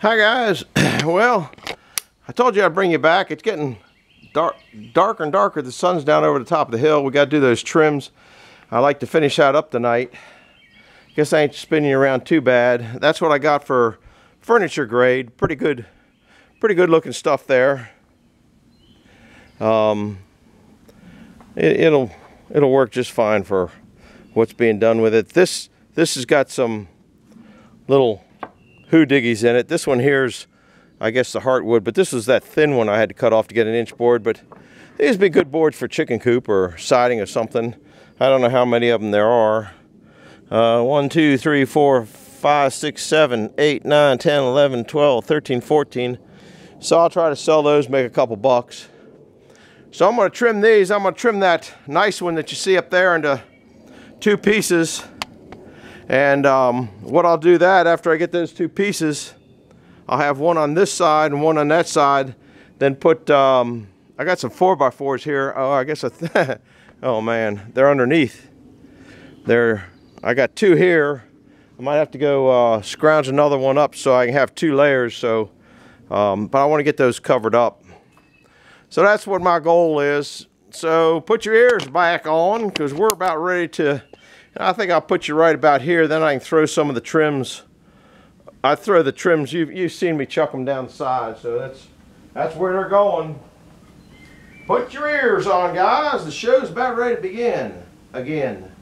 Hi guys. Well, I told you I'd bring you back. It's getting dark, darker and darker. The sun's down over the top of the hill. We got to do those trims. I like to finish that up tonight. Guess I ain't spinning around too bad. That's what I got for furniture grade. Pretty good, pretty good looking stuff there. Um, it, it'll it'll work just fine for what's being done with it. This this has got some little Hoo diggies in it. This one here's, I guess, the heartwood, but this was that thin one I had to cut off to get an inch board. But these would be good boards for chicken coop or siding or something. I don't know how many of them there are. Uh, 1, 2, 3, 4, 5, 6, 7, 8, 9, 10, 11, 12, 13, 14. So I'll try to sell those, make a couple bucks. So I'm going to trim these. I'm going to trim that nice one that you see up there into two pieces. And um, what I'll do that after I get those two pieces, I'll have one on this side and one on that side. Then put, um, I got some 4x4s here. Oh, I guess, I oh man, they're underneath. They're, I got two here. I might have to go uh, scrounge another one up so I can have two layers. So, um, but I want to get those covered up. So that's what my goal is. So put your ears back on because we're about ready to I think I'll put you right about here. Then I can throw some of the trims. I throw the trims. You've, you've seen me chuck them down the side. So that's, that's where they're going. Put your ears on, guys. The show's about ready to begin again.